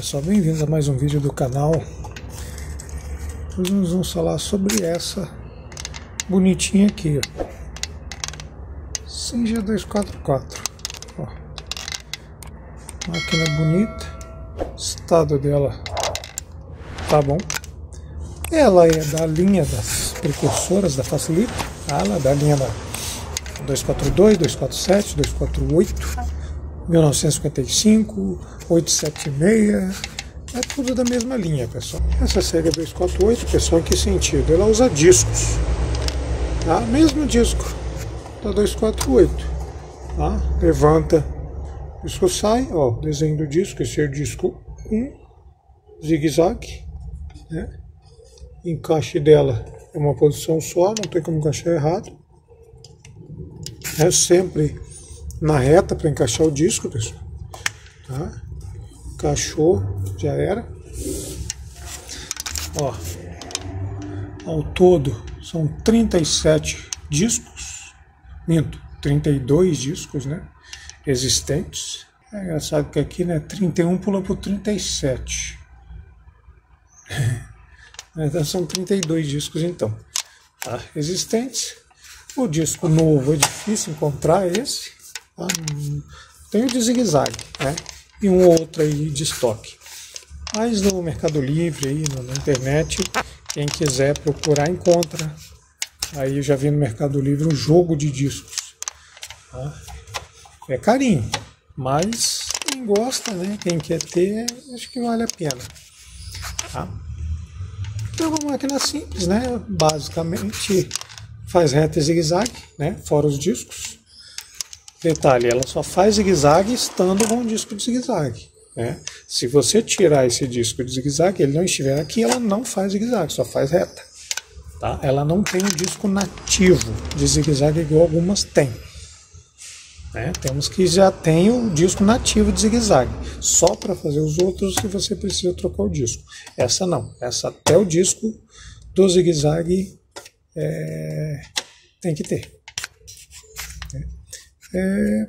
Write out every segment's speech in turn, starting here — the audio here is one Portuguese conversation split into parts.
pessoal, bem-vindos a mais um vídeo do canal. Hoje nós vamos falar sobre essa bonitinha aqui, ó. Singer 244. Ó. Máquina bonita, estado dela tá bom. Ela é da linha das precursoras da Facilita, ela é da linha da 242, 247, 248. 1955, 876, é tudo da mesma linha, pessoal. Essa série 248, pessoal, em que sentido? Ela usa discos, tá? Mesmo disco da 248, tá? Levanta, o disco sai, ó, desenho do disco, esse é o disco 1, zigue-zague, né? Encaixe dela é uma posição só, não tem como encaixar errado. É sempre na reta para encaixar o disco, pessoal. Tá? Encaixou, já era. Ó, ao todo são 37 discos, minto, 32 discos, né? Existentes. É engraçado que aqui, né, 31 pula para 37. então são 32 discos então. Tá? Existentes. O disco novo é difícil encontrar esse. Tá? Tem o de zigue-zague, né? E um outro aí de estoque. Mas no Mercado Livre, aí, na internet, quem quiser procurar, encontra. Aí eu já vi no Mercado Livre um jogo de discos. Tá? É carinho, mas quem gosta, né? Quem quer ter, acho que vale a pena. Tá? Então é uma máquina simples, né? Basicamente faz reta e zigue-zague, né? Fora os discos. Detalhe, ela só faz zigue-zague estando com um disco de zigue-zague. Né? Se você tirar esse disco de zigue-zague, ele não estiver aqui, ela não faz zigue-zague, só faz reta. Tá? Ela não tem um disco nativo de zigue-zague igual algumas têm. Né? Temos que já tem o disco nativo de zigue-zague. Só para fazer os outros se você precisa trocar o disco. Essa não. Essa até o disco do zigue-zague é, tem que ter. É...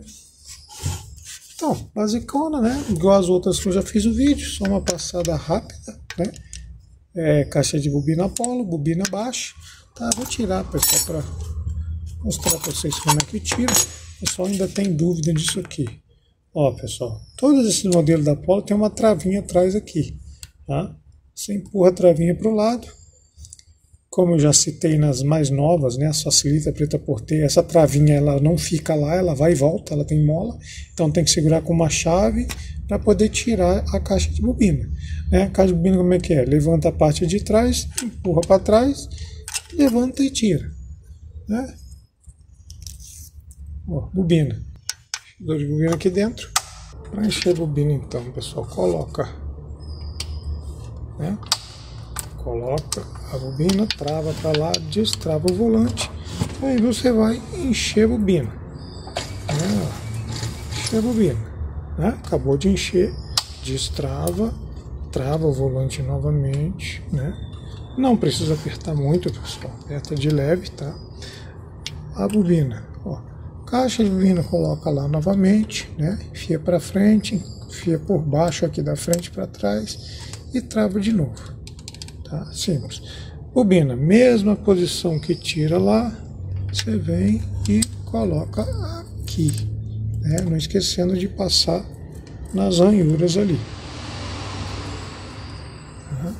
Então, basicona, né? Igual as outras que eu já fiz o vídeo, só uma passada rápida, né? É, caixa de bobina polo, bobina baixa. Tá, vou tirar, pessoal, para mostrar para vocês como é que tira. O pessoal ainda tem dúvida disso aqui. Ó, pessoal, todos esses modelos da Polo tem uma travinha atrás aqui, tá? Você empurra a travinha para o lado, como eu já citei nas mais novas, né, a facilita preta porteira, essa travinha ela não fica lá, ela vai e volta, ela tem mola, então tem que segurar com uma chave para poder tirar a caixa de bobina. Né? A caixa de bobina como é que é? Levanta a parte de trás, empurra para trás, levanta e tira. Né? Ó, bobina. Dou de bobina aqui dentro. Para encher a bobina então, pessoal, coloca né? Coloca a bobina, trava para lá, destrava o volante, aí você vai encher a bobina. Né? Encher a bobina. Né? Acabou de encher, destrava, trava o volante novamente. Né? Não precisa apertar muito, pessoal. Aperta de leve, tá? A bobina. Ó. Caixa de bobina coloca lá novamente, né? Enfia para frente, enfia por baixo aqui da frente para trás e trava de novo. Tá? Simples. Bobina, mesma posição que tira lá, você vem e coloca aqui. Né? Não esquecendo de passar nas ranhuras ali. Tá?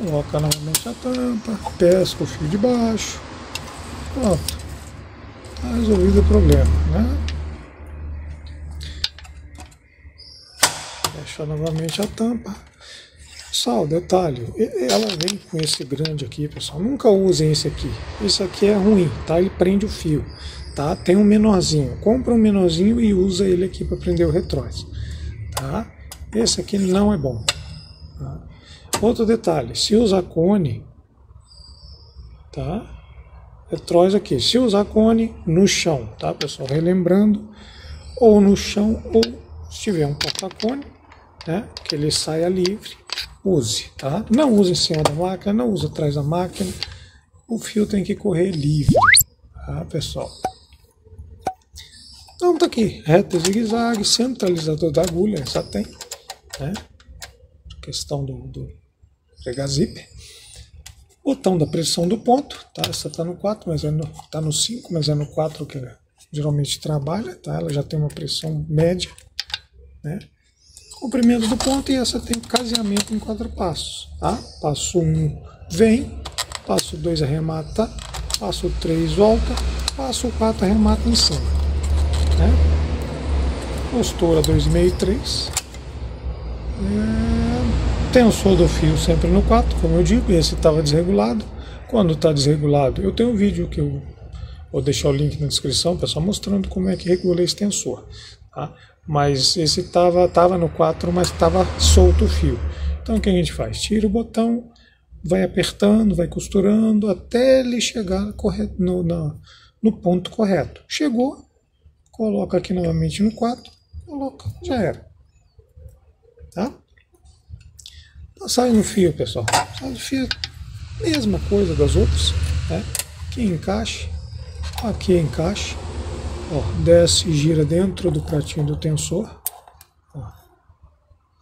Coloca novamente a tampa, pesca o fio de baixo. Pronto. Está resolvido o problema. Né? Fecha novamente a tampa. Só detalhe, ela vem com esse grande aqui, pessoal. Nunca usem esse aqui. Esse aqui é ruim, tá? Ele prende o fio, tá? Tem um menorzinho. Compra um menorzinho e usa ele aqui para prender o retróis, tá? Esse aqui não é bom. Tá? Outro detalhe, se usar cone, tá? Retróis aqui. Se usar cone, no chão, tá, pessoal? Relembrando, ou no chão, ou se tiver um porta-cone, né, que ele saia livre, use, tá? Não use em cima da máquina, não use atrás da máquina, o fio tem que correr livre, tá, pessoal? Então tá aqui, reta zigue-zague, centralizador da agulha, já tem, né? Questão do, do pregar zíper. Botão da pressão do ponto, tá? Essa tá no 4, mas é no, tá no 5, mas é no 4 que geralmente trabalha, tá? Ela já tem uma pressão média, né? Comprimento do ponto e essa tem caseamento em quatro passos, tá? Passo 1 um, vem, passo 2 arremata, passo 3 volta, passo 4 arremata em cima né? Postura 263. É, tensor do fio sempre no 4, como eu digo, esse estava desregulado. Quando está desregulado, eu tenho um vídeo que eu vou deixar o link na descrição, pessoal, mostrando como é que regula esse tensor. Tá? Mas esse estava tava no 4, mas estava solto o fio. Então o que a gente faz? Tira o botão, vai apertando, vai costurando até ele chegar correto, no, no, ponto correto. Chegou, coloca aqui novamente no 4, coloca, já era. Tá? Passagem no fio, pessoal. Passagem no fio, mesma coisa das outras. Né? Aqui encaixe, aqui encaixe. Ó, desce e gira dentro do pratinho do tensor. Ó,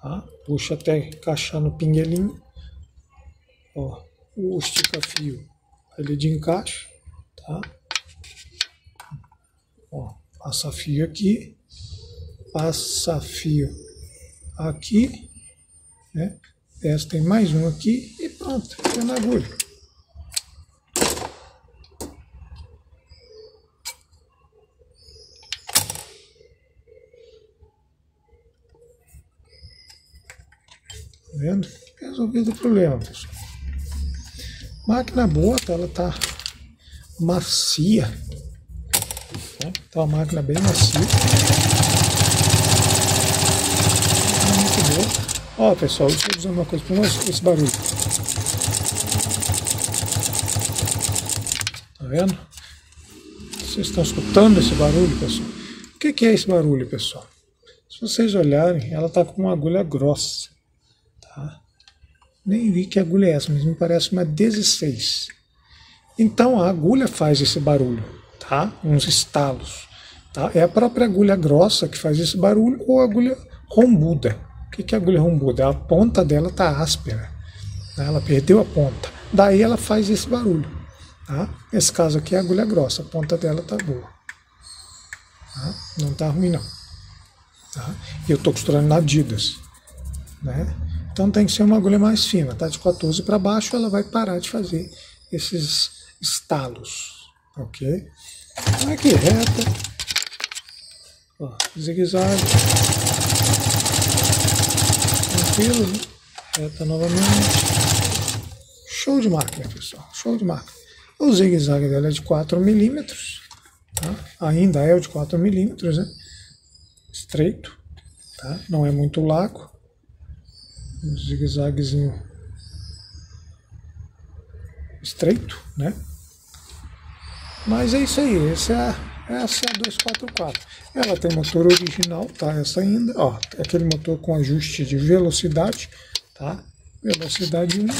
tá? Puxa até encaixar no pinguelinho. Ó, o estica-fio ali de encaixe. Tá? Ó, passa fio aqui, passa fio aqui, né? Essa tem mais um aqui e pronto, fica na agulha. Vendo? Resolvido o problema, pessoal. Máquina boa, tá? ela tá macia. Né? Então a máquina bem macia. Muito boa. Ó pessoal, deixa eu dizer uma coisa para nós, esse barulho. Tá vendo? Vocês estão escutando esse barulho, pessoal? O que, que é esse barulho, pessoal? Se vocês olharem, ela está com uma agulha grossa. Tá? Nem vi que agulha é essa, mas me parece uma 16. Então a agulha faz esse barulho tá? uns estalos. Tá? É a própria agulha grossa que faz esse barulho ou a agulha rombuda. O que é agulha rombuda? A ponta dela está áspera. Né? Ela perdeu a ponta. Daí ela faz esse barulho. Tá? Nesse caso aqui é a agulha grossa, a ponta dela está boa. Tá? Não está ruim não. Tá? E eu estou costurando na Adidas. Né? Então tem que ser uma agulha mais fina. Tá? De 14 para baixo ela vai parar de fazer esses estalos. Ok? Aqui, reta. Ó, zigue-zague. Tranquilo, né? Reta novamente. Show de máquina, pessoal. Show de máquina. O zigue-zague dela é de 4 milímetros. Tá? Ainda é o de 4 milímetros, né? Estreito. Tá? Não é muito largo. Zigue-zaguezinho estreito, né? Mas é isso aí, essa é a, essa é a 244. Ela tem motor original, tá? Essa ainda, ó, aquele motor com ajuste de velocidade, tá? Velocidade 1, tá?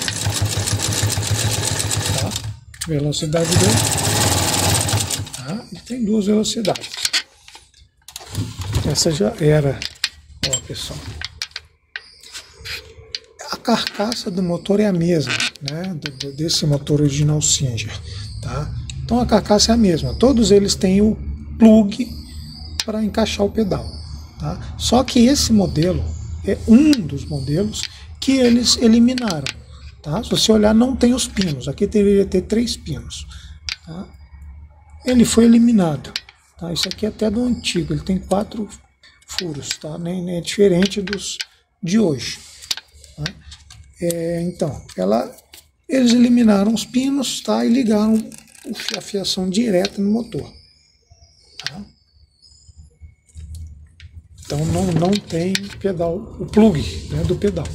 Velocidade 2, tá? E tem duas velocidades. Essa já era, ó, pessoal. Carcaça do motor é a mesma, né? Desse motor original Singer, tá? Então a carcaça é a mesma. Todos eles têm o plug para encaixar o pedal. Tá? Só que esse modelo é um dos modelos que eles eliminaram. Tá? Se você olhar, não tem os pinos. Aqui deveria ter três pinos. Tá? Ele foi eliminado. Tá? Isso aqui é até do antigo. Ele tem quatro furos. Tá? Nem, nem é diferente dos de hoje. É, então, ela, eles eliminaram os pinos tá? e ligaram a fiação direta no motor. Tá? Então não, não tem pedal, o plug né, do pedal.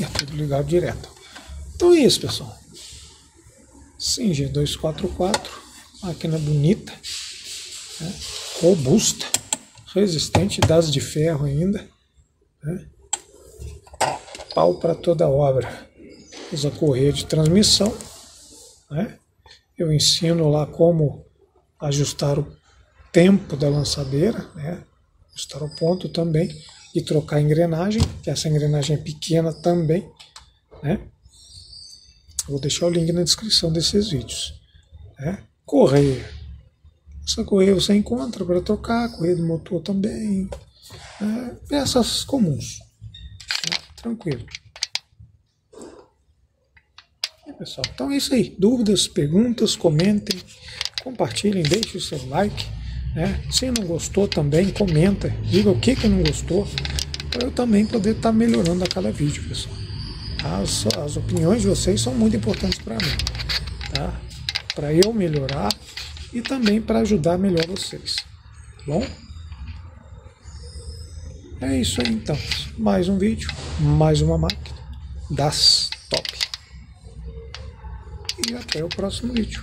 É tudo ligado direto. Então é isso, pessoal. Singer 244, máquina bonita, né, robusta, resistente, das de ferro ainda. Né, pau para toda obra. Usa correia de transmissão. Né? Eu ensino lá como ajustar o tempo da lançadeira, né? ajustar o ponto também e trocar a engrenagem, que essa engrenagem é pequena também, né? Vou deixar o link na descrição desses vídeos. Né? Correia. Essa correia você encontra para trocar, correia do motor também. Né? Peças comuns. Tranquilo. E, pessoal, então é isso aí. Dúvidas, perguntas, comentem, compartilhem, deixem o seu like. Né? Se não gostou também, comenta, diga o que, que não gostou, para eu também poder estar tá melhorando a cada vídeo, pessoal. As, as opiniões de vocês são muito importantes para mim, tá? Para eu melhorar e também para ajudar melhor vocês, tá bom? É isso aí então. Mais um vídeo, mais uma máquina das top. E até o próximo vídeo.